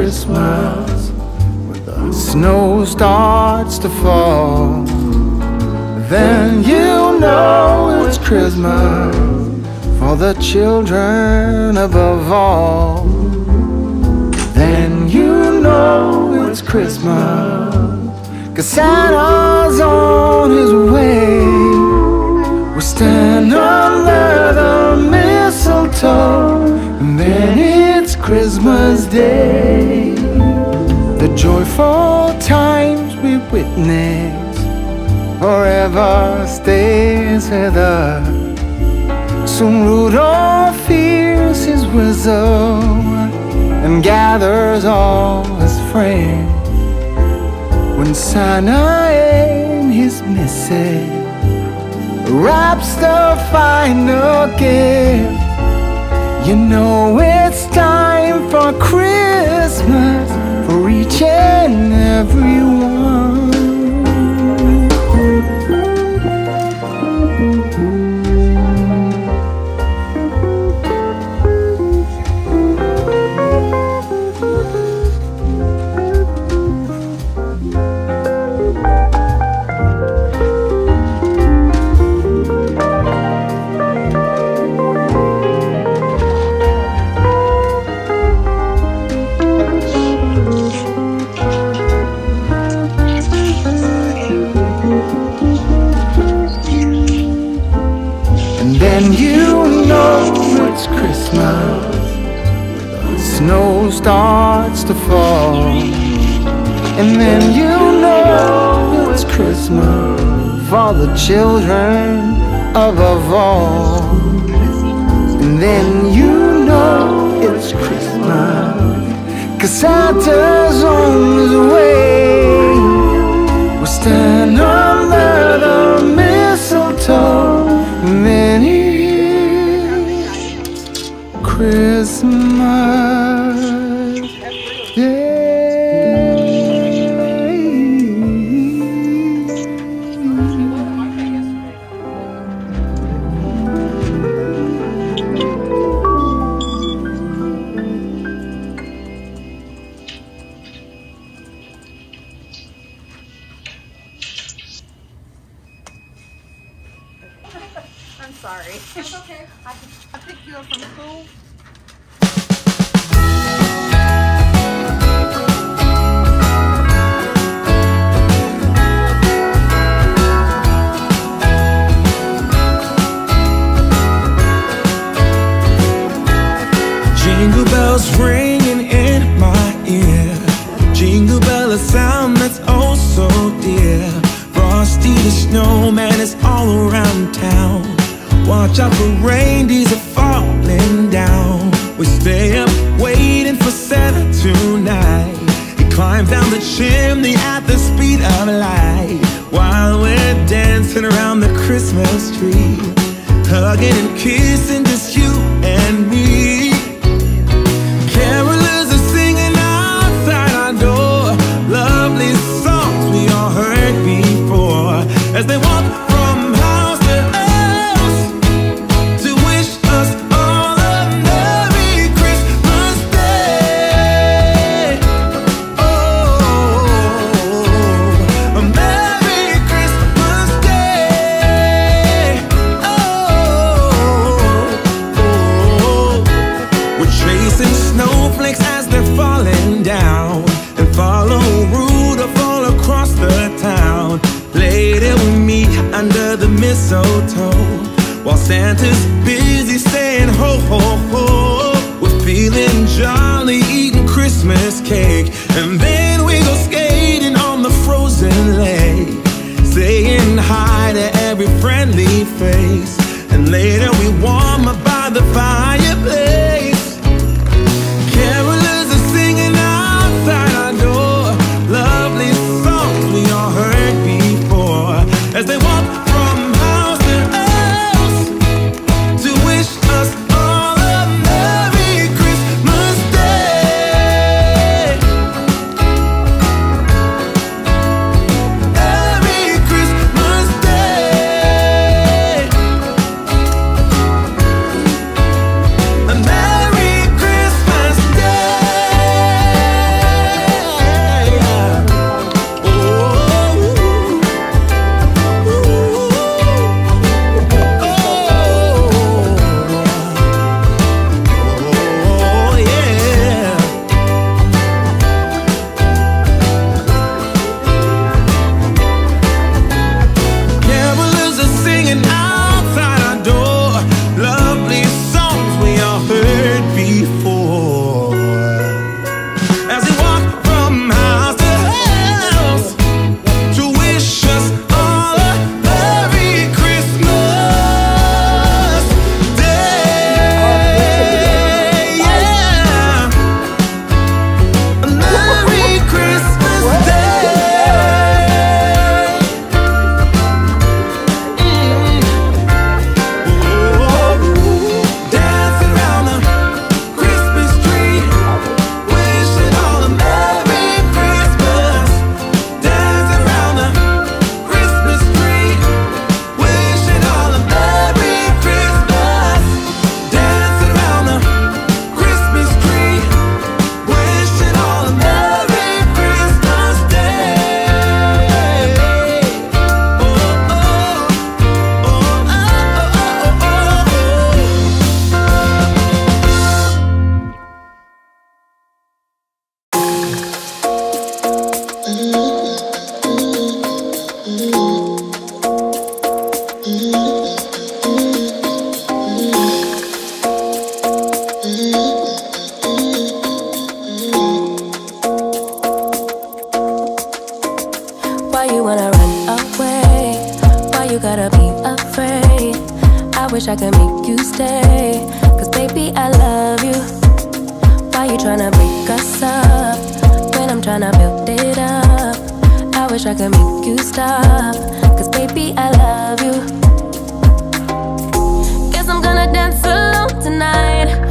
Christmas when the snow starts to fall. Then you know it's Christmas for the children above all. Then you know it's Christmas, cause Santa's on his way. We stand under the mistletoe, and then Christmas Day. The joyful times we witness forever stays with us. Soon Rudolph hears his whistle and gathers all his friends. When Santa and his missus wraps the final gift, you know it's time for Christmas for each and every one. To fall. And then you know it's Christmas for the children above all. And then you know it's Christmas. Cause Santa's on his way. We stand under the mistletoe. Then it's Christmas. I'm sorry. It's okay. I, I picked you up from school. Bells ringing in my ear. Jingle bell, a sound that's oh so dear. Frosty the snowman is all around town. Watch out for reindeers are falling down. We stay up waiting for Santa tonight. He climbs down the chimney at the speed of light while we're dancing around the Christmas tree. Hugging and kissing just you mistletoe. While Santa's busy saying ho ho ho We're feeling jolly eating Christmas cake. And tryna break us up? When I'm tryna build it up. I wish I could make you stop. Cause baby, I love you. Guess I'm gonna dance alone tonight.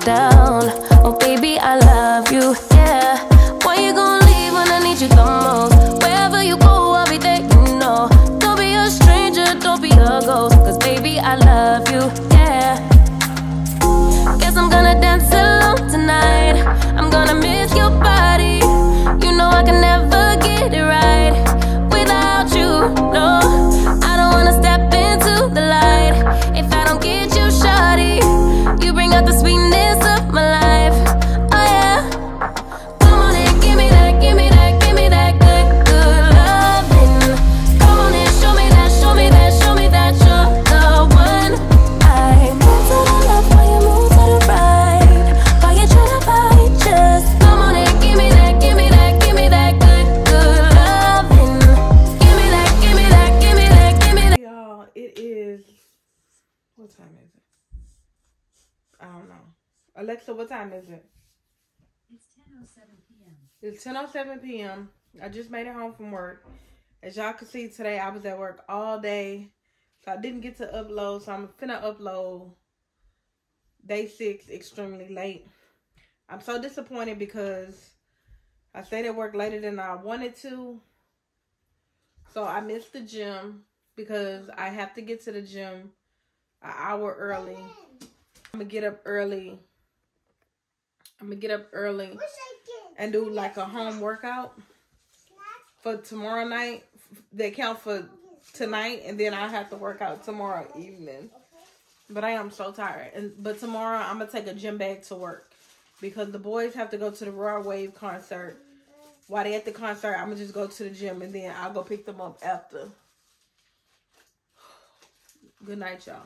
Down. Oh baby, I love Alexa, what time is it? It's 10.07 p.m. It's 10.07 p.m. I just made it home from work. As y'all can see today, I was at work all day. So I didn't get to upload. So I'm finna upload day six extremely late. I'm so disappointed because I stayed at work later than I wanted to. So I missed the gym because I have to get to the gym an hour early. I'm gonna get up early. I'm gonna get up early and do like a home workout for tomorrow night. They count for tonight, and then I have to work out tomorrow evening. But I am so tired. And but tomorrow I'm gonna take a gym bag to work because the boys have to go to the Rod Wave concert. While they at the concert, I'm gonna just go to the gym and then I'll go pick them up after. Good night, y'all.